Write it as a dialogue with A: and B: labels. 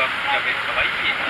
A: かやべかわいい。